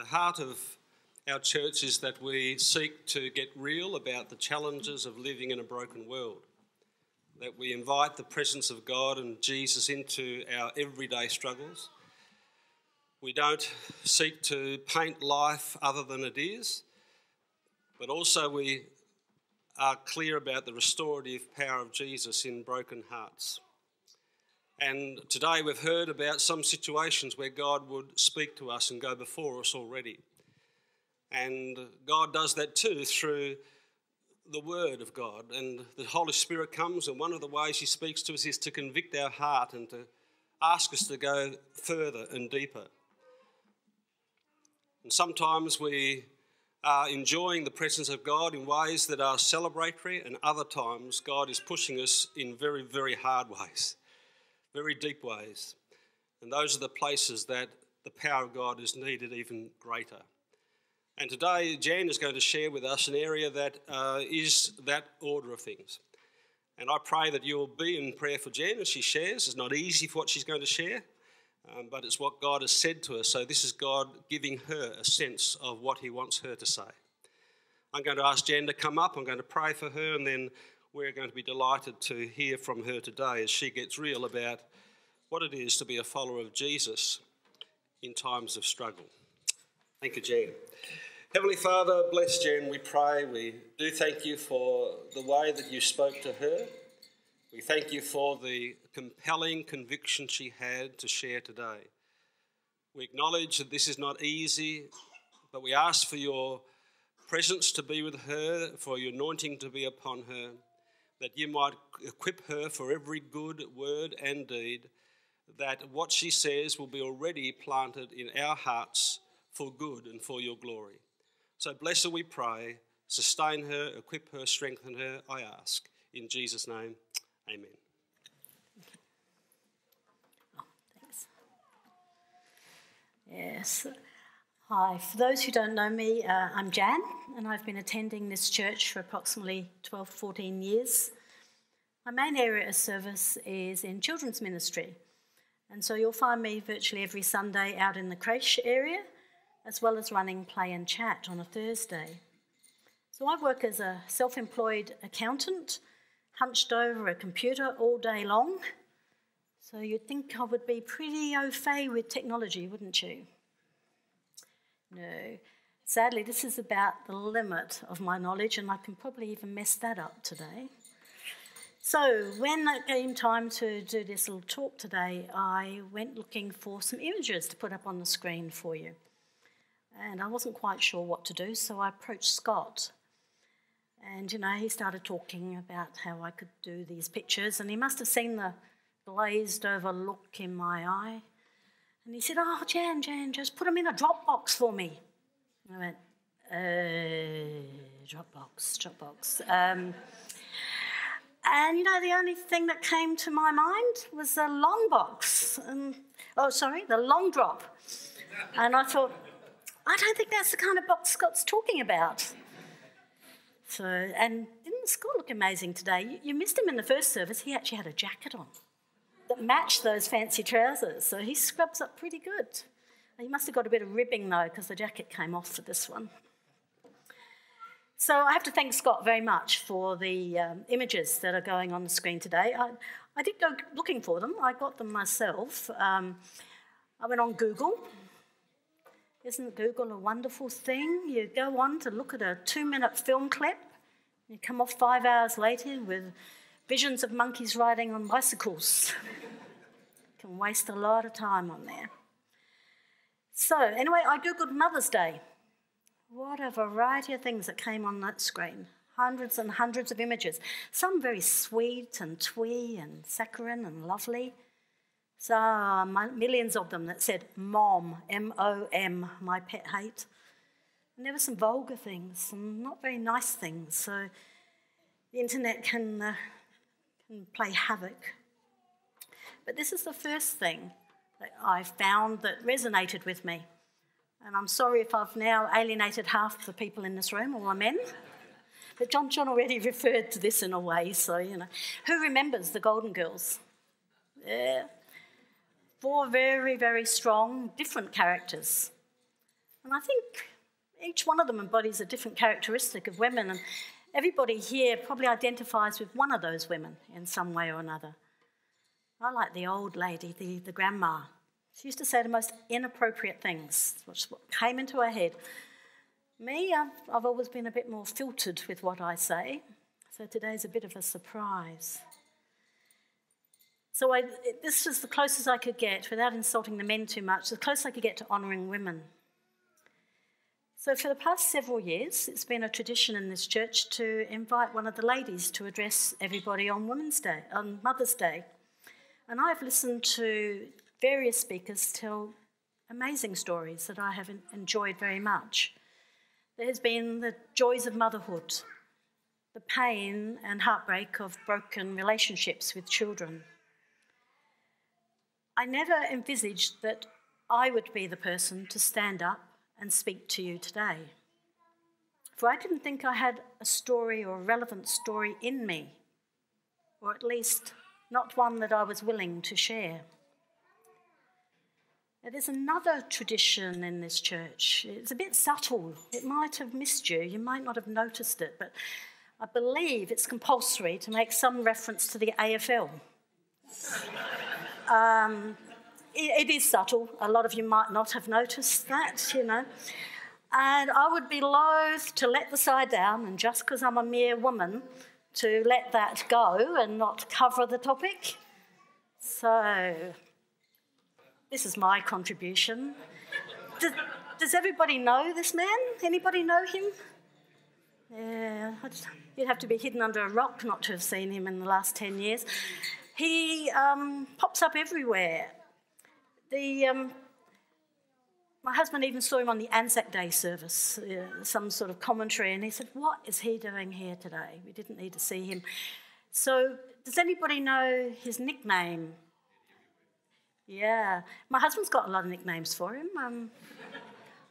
the heart of our church is that we seek to get real about the challenges of living in a broken world. That we invite the presence of God and Jesus into our everyday struggles. We don't seek to paint life other than it is, but also we are clear about the restorative power of Jesus in broken hearts. And today we've heard about some situations where God would speak to us and go before us already. And God does that too through the Word of God. And the Holy Spirit comes, and one of the ways He speaks to us is to convict our heart and to ask us to go further and deeper. And sometimes we are enjoying the presence of God in ways that are celebratory, and other times God is pushing us in very, very hard ways very deep ways. And those are the places that the power of God is needed even greater. And today, Jan is going to share with us an area that uh, is that order of things. And I pray that you will be in prayer for Jan as she shares. It's not easy for what she's going to share, um, but it's what God has said to her. So this is God giving her a sense of what He wants her to say. I'm going to ask Jan to come up. I'm going to pray for her, and then we're going to be delighted to hear from her today as she gets real about what it is to be a follower of Jesus in times of struggle. Thank you, Jan. Heavenly Father, bless Jan, we pray. We do thank you for the way that you spoke to her. We thank you for the compelling conviction she had to share today. We acknowledge that this is not easy, but we ask for your presence to be with her, for your anointing to be upon her that you might equip her for every good word and deed, that what she says will be already planted in our hearts for good and for your glory. So bless her, we pray. Sustain her, equip her, strengthen her, I ask. In Jesus' name, amen. Thanks. Yes. Hi, for those who don't know me, uh, I'm Jan, and I've been attending this church for approximately 12, 14 years. My main area of service is in children's ministry, and so you'll find me virtually every Sunday out in the creche area, as well as running play and chat on a Thursday. So I work as a self employed accountant, hunched over a computer all day long. So you'd think I would be pretty au fait with technology, wouldn't you? No. Sadly, this is about the limit of my knowledge, and I can probably even mess that up today. So, when it came time to do this little talk today, I went looking for some images to put up on the screen for you. And I wasn't quite sure what to do, so I approached Scott. And, you know, he started talking about how I could do these pictures, and he must have seen the glazed over look in my eye. And he said, Oh, Jan, Jan, just put them in a Dropbox for me. I went, uh, Dropbox, Dropbox. Um, and you know, the only thing that came to my mind was the long box. And, oh, sorry, the long drop. And I thought, I don't think that's the kind of box Scott's talking about. So, and didn't Scott look amazing today? You, you missed him in the first service. He actually had a jacket on that matched those fancy trousers. So he scrubs up pretty good. He must have got a bit of ribbing though, because the jacket came off for this one. So I have to thank Scott very much for the um, images that are going on the screen today. I, I did go looking for them. I got them myself. Um, I went on Google. Isn't Google a wonderful thing? You go on to look at a two-minute film clip. You come off five hours later with visions of monkeys riding on bicycles. You can waste a lot of time on there. So, anyway, I googled Mother's Day. What a variety of things that came on that screen. Hundreds and hundreds of images. Some very sweet and twee and saccharine and lovely. Some millions of them that said mom, M O M, my pet hate. And there were some vulgar things, some not very nice things. So the internet can uh, and play havoc. But this is the first thing that I found that resonated with me. And I'm sorry if I've now alienated half the people in this room, all the men. But John John already referred to this in a way, so you know. Who remembers the Golden Girls? Yeah. Four very, very strong, different characters. And I think each one of them embodies a different characteristic of women, and everybody here probably identifies with one of those women in some way or another. I like the old lady, the, the grandma. She used to say the most inappropriate things, which came into her head. Me, I've, I've always been a bit more filtered with what I say, so today's a bit of a surprise. So I, this was the closest I could get, without insulting the men too much, the closest I could get to honouring women. So, for the past several years, it's been a tradition in this church to invite one of the ladies to address everybody on Women's Day, on Mother's Day. And I've listened to various speakers tell amazing stories that I have enjoyed very much. There has been the joys of motherhood, the pain and heartbreak of broken relationships with children. I never envisaged that I would be the person to stand up and speak to you today. For I didn't think I had a story or a relevant story in me, or at least not one that I was willing to share. There's another tradition in this church. It's a bit subtle. It might have missed you. You might not have noticed it, but I believe it's compulsory to make some reference to the AFL. um, it is subtle. A lot of you might not have noticed that, you know. And I would be loath to let the side down, and just because I'm a mere woman, to let that go and not cover the topic. So, this is my contribution. Does, does everybody know this man? Anybody know him? Yeah, you'd have to be hidden under a rock not to have seen him in the last 10 years. He um, pops up everywhere the, um, my husband even saw him on the Anzac Day service, uh, some sort of commentary, and he said, What is he doing here today? We didn't need to see him. So, does anybody know his nickname? Yeah, my husband's got a lot of nicknames for him. Um,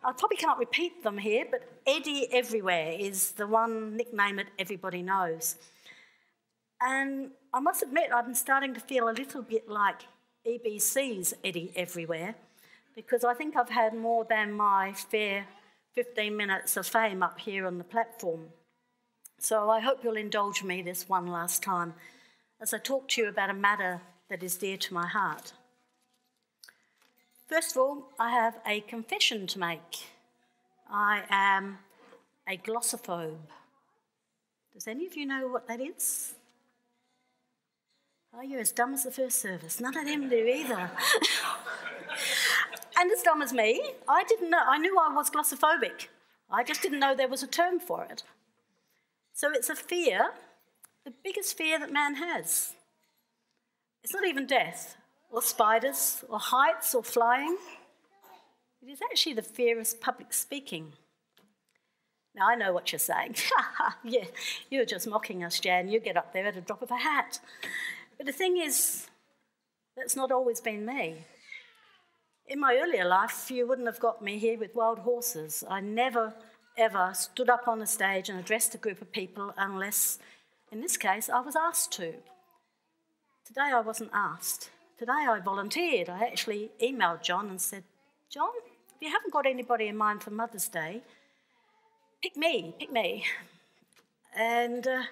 I probably can't repeat them here, but Eddie Everywhere is the one nickname that everybody knows. And I must admit, I'm starting to feel a little bit like EBC's Eddie everywhere because I think I've had more than my fair 15 minutes of fame up here on the platform. So I hope you'll indulge me this one last time as I talk to you about a matter that is dear to my heart. First of all, I have a confession to make. I am a glossophobe. Does any of you know what that is? Oh, you're as dumb as the first service. None of them do either. and as dumb as me, I didn't know. I knew I was glossophobic. I just didn't know there was a term for it. So it's a fear, the biggest fear that man has. It's not even death, or spiders, or heights, or flying. It is actually the fear of public speaking. Now, I know what you're saying. yeah, you're just mocking us, Jan. You get up there at a drop of a hat. But the thing is, that's not always been me. In my earlier life, you wouldn't have got me here with wild horses. I never, ever stood up on a stage and addressed a group of people unless, in this case, I was asked to. Today, I wasn't asked. Today, I volunteered. I actually emailed John and said, John, if you haven't got anybody in mind for Mother's Day, pick me, pick me. And uh,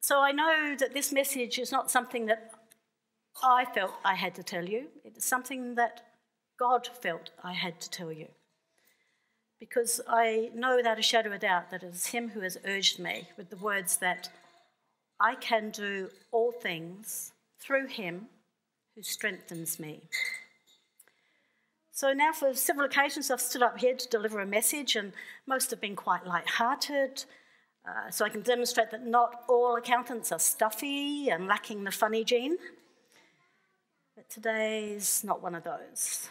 so I know that this message is not something that I felt I had to tell you, it's something that God felt I had to tell you. Because I know without a shadow of a doubt that it is Him who has urged me with the words that I can do all things through Him who strengthens me. So now, for several occasions, I've stood up here to deliver a message, and most have been quite light-hearted, uh, so I can demonstrate that not all accountants are stuffy and lacking the funny gene. But today's not one of those.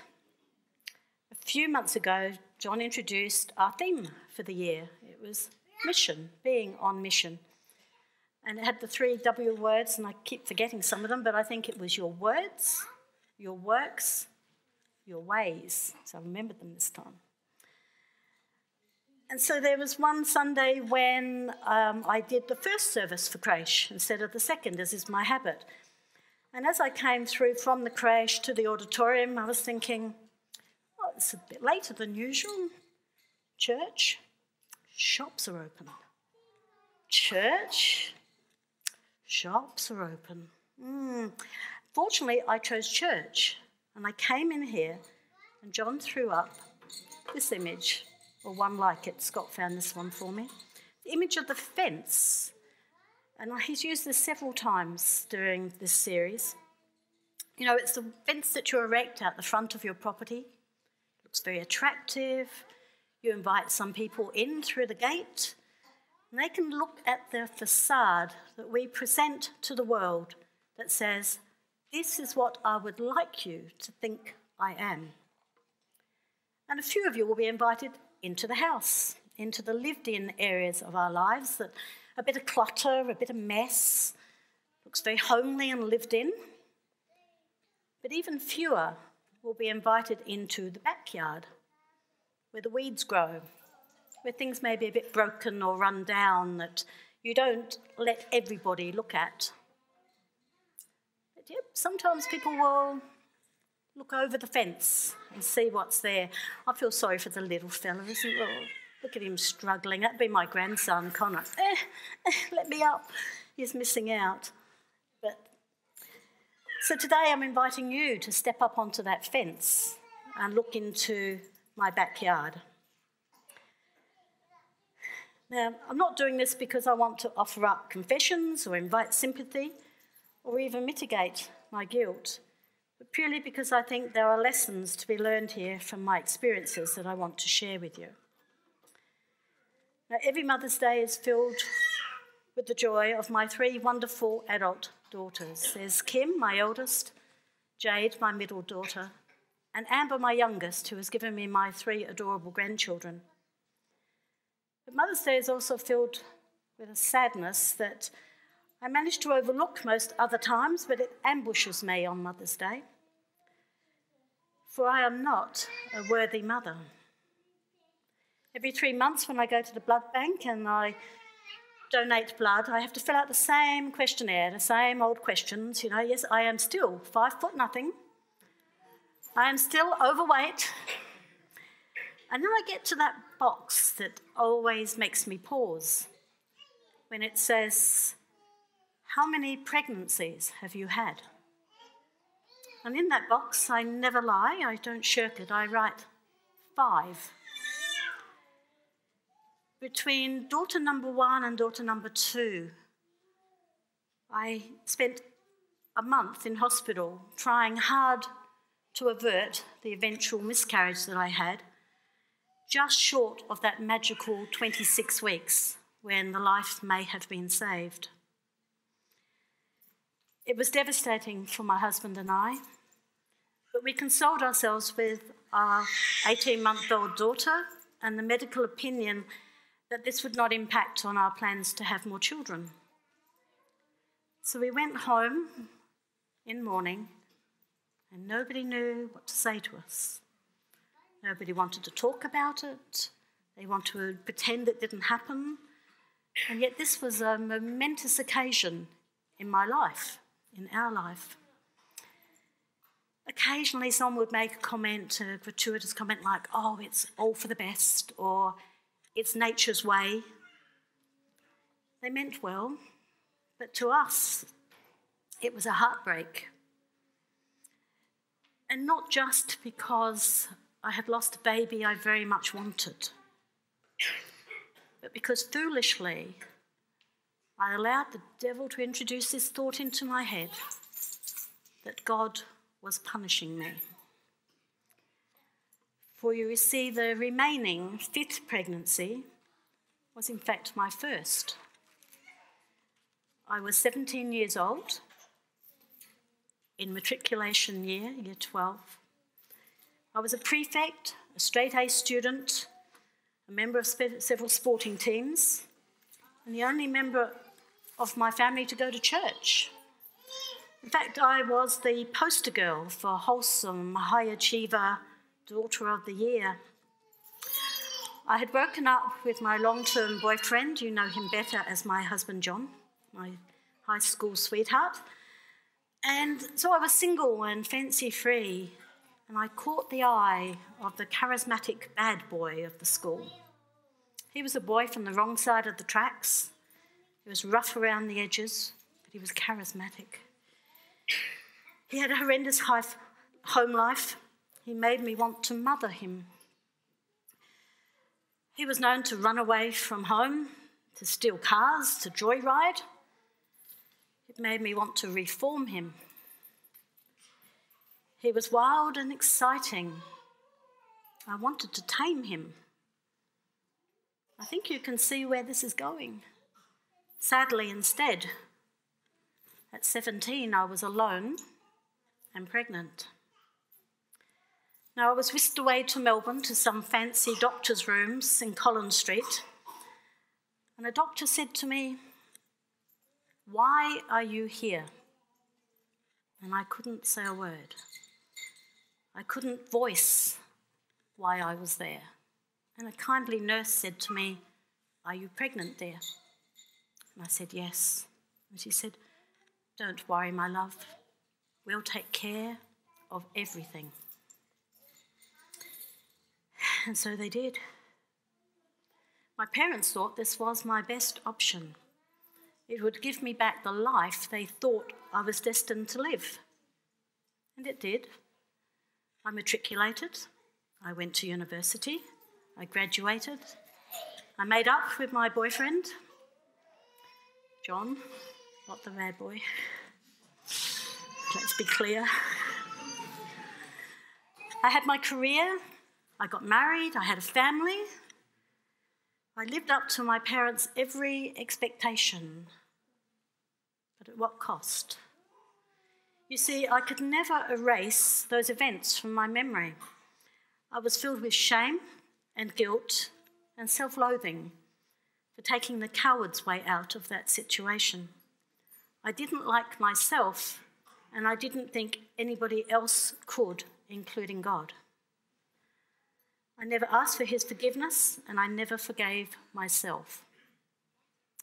A few months ago, John introduced our theme for the year. It was mission, being on mission. And it had the three W words, and I keep forgetting some of them, but I think it was your words, your works, your ways. So I remembered them this time. And so there was one Sunday when um, I did the first service for creche instead of the second, as is my habit. And as I came through from the creche to the auditorium, I was thinking, oh, it's a bit later than usual. Church, shops are open. Church, shops are open. Mm. Fortunately, I chose church and I came in here, and John threw up this image, or one like it. Scott found this one for me. The image of the fence. And he's used this several times during this series. You know, it's the fence that you erect out the front of your property. It Looks very attractive. You invite some people in through the gate, and they can look at the facade that we present to the world that says, This is what I would like you to think I am. And a few of you will be invited into the house, into the lived in areas of our lives that a bit of clutter, a bit of mess, looks very homely and lived in. But even fewer will be invited into the backyard where the weeds grow, where things may be a bit broken or run down that you don't let everybody look at. But yep, sometimes people will look over the fence and see what's there. I feel sorry for the little fella, isn't it? Oh, look at him struggling. That'd be my grandson, Connor. Eh, eh, let me up. He's missing out. But so today I'm inviting you to step up onto that fence and look into my backyard. Now, I'm not doing this because I want to offer up confessions or invite sympathy or even mitigate my guilt but purely because I think there are lessons to be learned here from my experiences that I want to share with you. Now, every Mother's Day is filled with the joy of my three wonderful adult daughters. There's Kim, my eldest, Jade, my middle daughter, and Amber, my youngest, who has given me my three adorable grandchildren. But Mother's Day is also filled with a sadness that I manage to overlook most other times, but it ambushes me on Mother's Day. For I am not a worthy mother. Every three months, when I go to the blood bank and I donate blood, I have to fill out the same questionnaire, the same old questions. You know, yes, I am still five foot nothing. I am still overweight. And then I get to that box that always makes me pause when it says, how many pregnancies have you had? And in that box, I never lie, I don't shirk it, I write five. Between daughter number one and daughter number two, I spent a month in hospital trying hard to avert the eventual miscarriage that I had, just short of that magical 26 weeks when the life may have been saved. It was devastating for my husband and I, but we consoled ourselves with our 18 month old daughter and the medical opinion that this would not impact on our plans to have more children. So we went home in mourning, and nobody knew what to say to us. Nobody wanted to talk about it. They wanted to pretend it didn't happen. And yet, this was a momentous occasion in my life in our life. Occasionally, someone would make a comment, a gratuitous comment like, oh, it's all for the best, or it's nature's way. They meant well, but to us, it was a heartbreak. And not just because I had lost a baby I very much wanted, but because foolishly I allowed the devil to introduce this thought into my head that God was punishing me. For you see, the remaining fifth pregnancy was in fact my first. I was 17 years old in matriculation year, year 12. I was a prefect, a straight A student, a member of several sporting teams, and the only member of my family to go to church. In fact, I was the poster girl for Wholesome High Achiever Daughter of the Year. I had broken up with my long term boyfriend, you know him better as my husband John, my high school sweetheart. And so I was single and fancy free. And I caught the eye of the charismatic bad boy of the school. He was a boy from the wrong side of the tracks. He was rough around the edges, but he was charismatic. He had a horrendous home life. He made me want to mother him. He was known to run away from home, to steal cars, to joyride. It made me want to reform him. He was wild and exciting. I wanted to tame him. I think you can see where this is going. Sadly, instead, at 17, I was alone and pregnant. Now, I was whisked away to Melbourne to some fancy doctor's rooms in Collins Street, and a doctor said to me, Why are you here? And I couldn't say a word. I couldn't voice why I was there. And a kindly nurse said to me, Are you pregnant, dear? And I said, Yes. And she said, Don't worry, my love. We'll take care of everything. And so they did. My parents thought this was my best option. It would give me back the life they thought I was destined to live. And it did. I matriculated. I went to university. I graduated. I made up with my boyfriend, John, not the bad boy. Let's be clear. I had my career, I got married, I had a family. I lived up to my parents' every expectation. But at what cost? You see, I could never erase those events from my memory. I was filled with shame and guilt and self loathing for taking the coward's way out of that situation. I didn't like myself, and I didn't think anybody else could, including God. I never asked for his forgiveness, and I never forgave myself.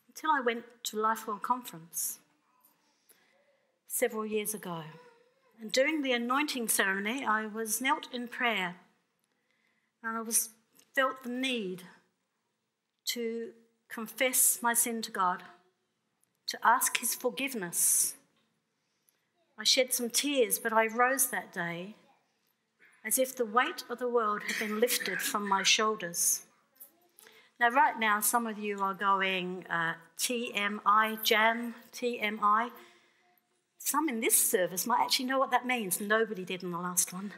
Until I went to Lifewell Conference several years ago. And during the anointing ceremony, I was knelt in prayer, and I was felt the need to confess my sin to God, to ask his forgiveness. I shed some tears, but I rose that day as if the weight of the world had been lifted from my shoulders. Now, right now, some of you are going uh, TMI, Jan, TMI. Some in this service might actually know what that means. Nobody did in the last one.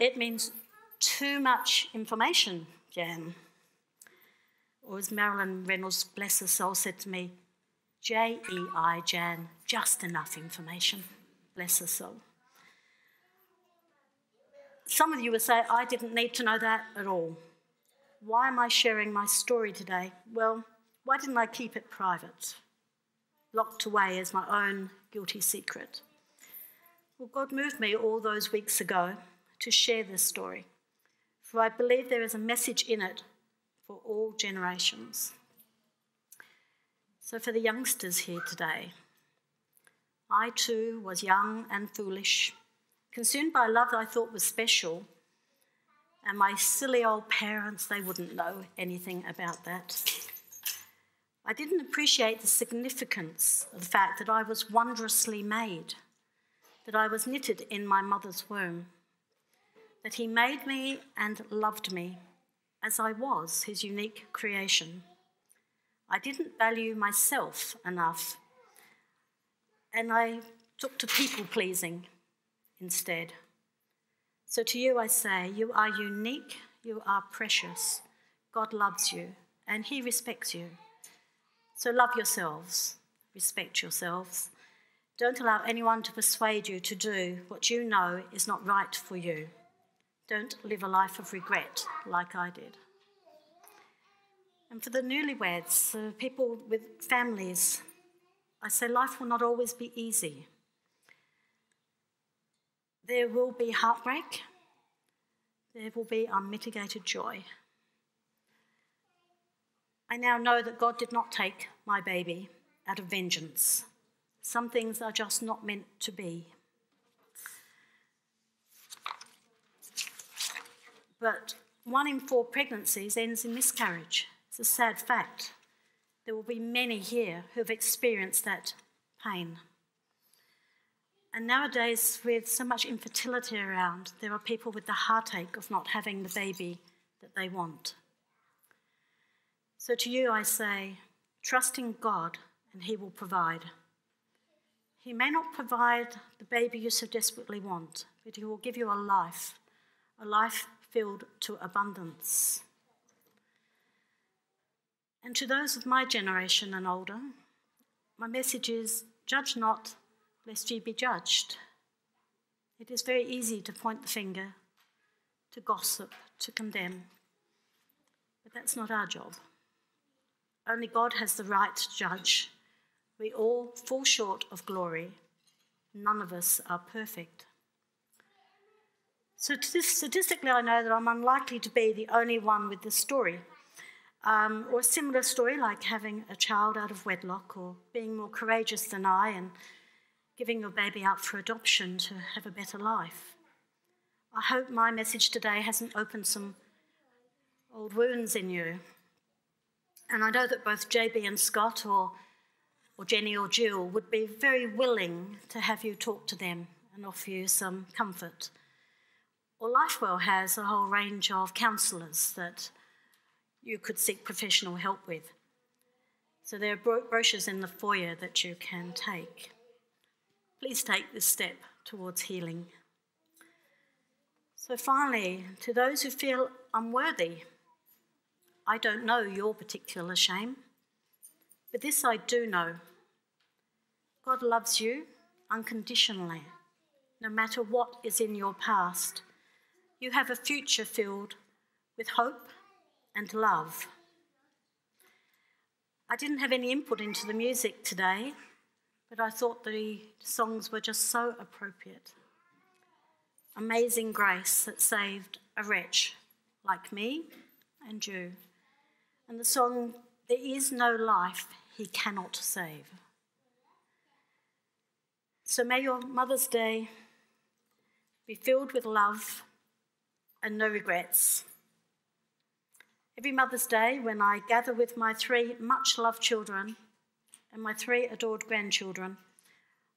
It means too much information, Jan. Or as Marilyn Reynolds, bless her soul, said to me, J E I, Jan, just enough information. Bless her soul. Some of you will say, I didn't need to know that at all. Why am I sharing my story today? Well, why didn't I keep it private, locked away as my own guilty secret? Well, God moved me all those weeks ago to share this story, for I believe there is a message in it for all generations. So, for the youngsters here today, I too was young and foolish consumed by love that I thought was special. And my silly old parents, they wouldn't know anything about that. I didn't appreciate the significance of the fact that I was wondrously made, that I was knitted in my mother's womb, that He made me and loved me as I was, His unique creation. I didn't value myself enough, and I took to people pleasing instead. So to you I say, you are unique, you are precious. God loves you, and He respects you. So love yourselves, respect yourselves. Don't allow anyone to persuade you to do what you know is not right for you. Don't live a life of regret like I did. And for the newlyweds, uh, people with families, I say life will not always be easy. There will be heartbreak, there will be unmitigated joy. I now know that God did not take my baby out of vengeance. Some things are just not meant to be. but one in four pregnancies ends in miscarriage. It's a sad fact. There will be many here who have experienced that pain. And nowadays, with so much infertility around, there are people with the heartache of not having the baby that they want. So to you, I say, trust in God and He will provide. He may not provide the baby you so desperately want, but He will give you a life, a life filled to abundance. And to those of my generation and older, my message is judge not, lest ye be judged. It is very easy to point the finger, to gossip, to condemn, but that's not our job. Only God has the right to judge we all fall short of glory. None of us are perfect. So, statistically, I know that I'm unlikely to be the only one with this story. Um, or a similar story like having a child out of wedlock or being more courageous than I and giving your baby up for adoption to have a better life. I hope my message today hasn't opened some old wounds in you. And I know that both JB and Scott, or or Jenny or Jill would be very willing to have you talk to them and offer you some comfort. Or Lifewell has a whole range of counsellors that you could seek professional help with. So there are bro- brochures in the foyer that you can take. Please take this step towards healing. So, finally, to those who feel unworthy, I don't know your particular shame. But this I do know God loves you unconditionally, no matter what is in your past. You have a future filled with hope and love. I didn't have any input into the music today, but I thought the songs were just so appropriate. Amazing grace that saved a wretch like me and you. And the song, There is no life he cannot save. So may your Mother's Day be filled with love and no regrets. Every Mother's Day, when I gather with my three much loved children and my three adored grandchildren,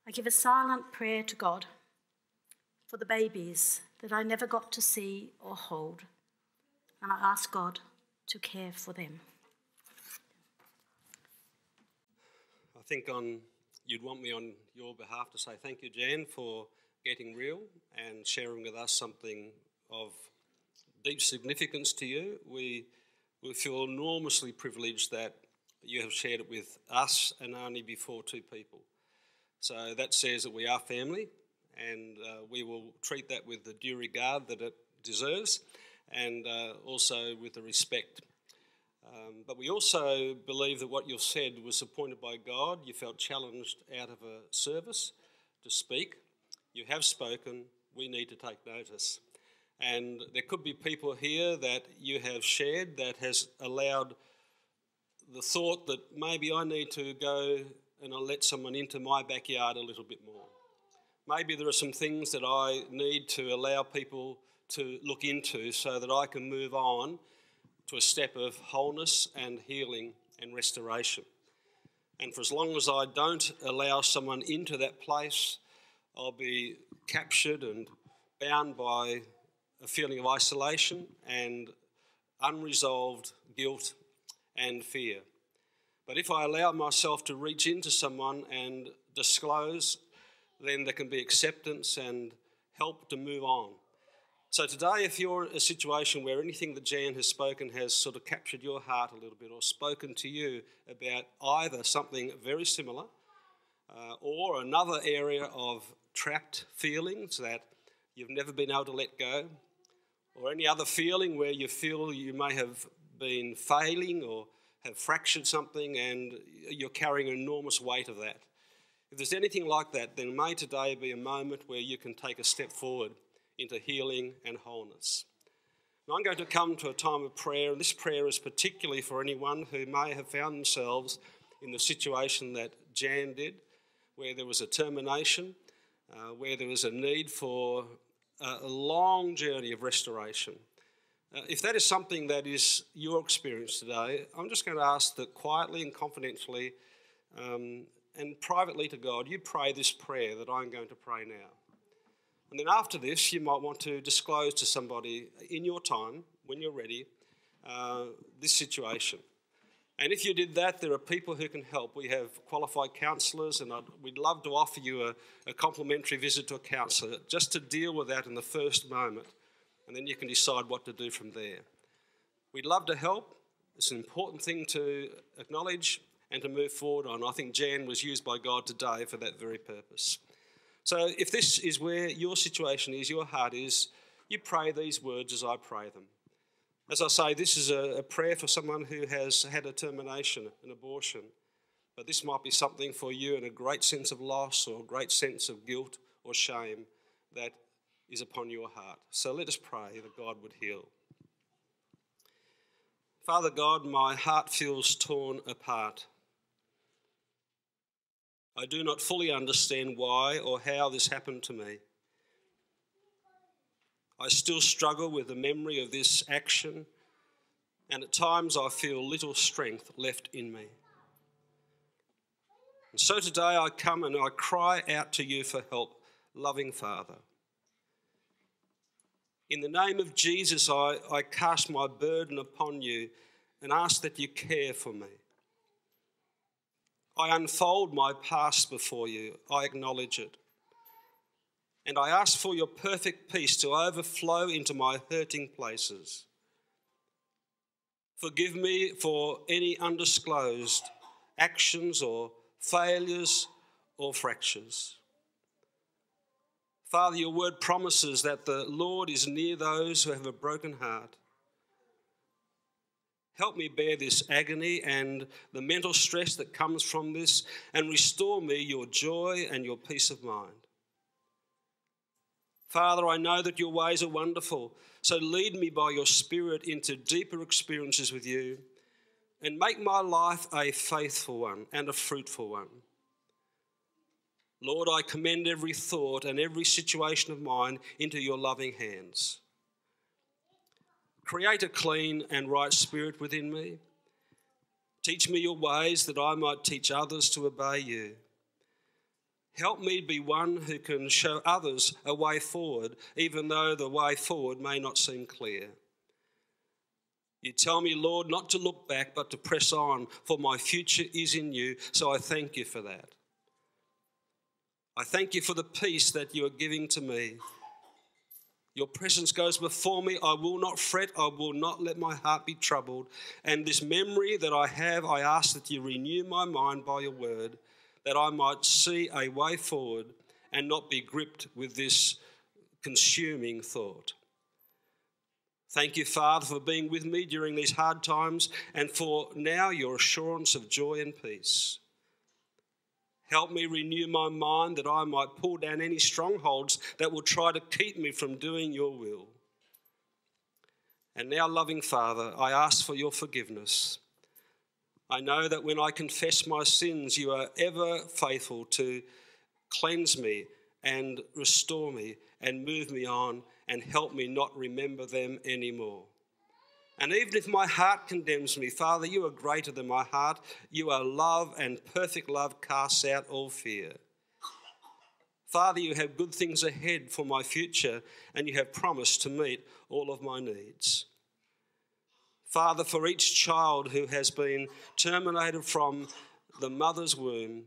I give a silent prayer to God for the babies that I never got to see or hold, and I ask God to care for them. I think on you'd want me on your behalf to say thank you, Jan, for getting real and sharing with us something of deep significance to you. We we feel enormously privileged that you have shared it with us and only before two people. So that says that we are family, and uh, we will treat that with the due regard that it deserves, and uh, also with the respect um, but we also believe that what you've said was appointed by God. You felt challenged out of a service to speak. You have spoken. We need to take notice. And there could be people here that you have shared that has allowed the thought that maybe I need to go and I'll let someone into my backyard a little bit more. Maybe there are some things that I need to allow people to look into so that I can move on to a step of wholeness and healing and restoration. And for as long as I don't allow someone into that place, I'll be captured and bound by a feeling of isolation and unresolved guilt and fear. But if I allow myself to reach into someone and disclose, then there can be acceptance and help to move on. So, today, if you're in a situation where anything that Jan has spoken has sort of captured your heart a little bit or spoken to you about either something very similar uh, or another area of trapped feelings that you've never been able to let go, or any other feeling where you feel you may have been failing or have fractured something and you're carrying an enormous weight of that. If there's anything like that, then may today be a moment where you can take a step forward into healing and wholeness. Now, I'm going to come to a time of prayer, and this prayer is particularly for anyone who may have found themselves in the situation that Jan did, where there was a termination, uh, where there was a need for a long journey of restoration. Uh, if that is something that is your experience today, I'm just going to ask that quietly and confidentially um, and privately to God, you pray this prayer that I'm going to pray now. And then after this, you might want to disclose to somebody in your time, when you're ready, uh, this situation. And if you did that, there are people who can help. We have qualified counsellors, and I'd, we'd love to offer you a, a complimentary visit to a counsellor just to deal with that in the first moment, and then you can decide what to do from there. We'd love to help. It's an important thing to acknowledge and to move forward on. I think Jan was used by God today for that very purpose. So if this is where your situation is, your heart is, you pray these words as I pray them. As I say, this is a, a prayer for someone who has had a termination, an abortion. But this might be something for you in a great sense of loss or a great sense of guilt or shame that is upon your heart. So let us pray that God would heal. Father God, my heart feels torn apart. I do not fully understand why or how this happened to me. I still struggle with the memory of this action, and at times I feel little strength left in me. And so today I come and I cry out to you for help, loving Father. In the name of Jesus, I, I cast my burden upon you and ask that you care for me. I unfold my past before you, I acknowledge it. And I ask for your perfect peace to overflow into my hurting places. Forgive me for any undisclosed actions or failures or fractures. Father, your word promises that the Lord is near those who have a broken heart. Help me bear this agony and the mental stress that comes from this, and restore me your joy and your peace of mind. Father, I know that your ways are wonderful, so lead me by your Spirit into deeper experiences with you and make my life a faithful one and a fruitful one. Lord, I commend every thought and every situation of mine into your loving hands. Create a clean and right spirit within me. Teach me your ways that I might teach others to obey you. Help me be one who can show others a way forward, even though the way forward may not seem clear. You tell me, Lord, not to look back, but to press on, for my future is in you, so I thank you for that. I thank you for the peace that you are giving to me. Your presence goes before me. I will not fret. I will not let my heart be troubled. And this memory that I have, I ask that you renew my mind by your word that I might see a way forward and not be gripped with this consuming thought. Thank you, Father, for being with me during these hard times and for now your assurance of joy and peace. Help me renew my mind that I might pull down any strongholds that will try to keep me from doing your will. And now, loving Father, I ask for your forgiveness. I know that when I confess my sins, you are ever faithful to cleanse me and restore me and move me on and help me not remember them anymore. And even if my heart condemns me, Father, you are greater than my heart. You are love, and perfect love casts out all fear. Father, you have good things ahead for my future, and you have promised to meet all of my needs. Father, for each child who has been terminated from the mother's womb,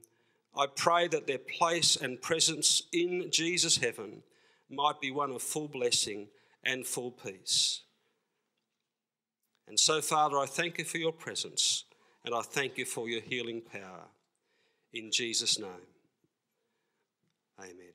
I pray that their place and presence in Jesus' heaven might be one of full blessing and full peace. And so, Father, I thank you for your presence and I thank you for your healing power. In Jesus' name, amen.